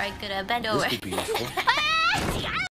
Alright, gonna bend over. This be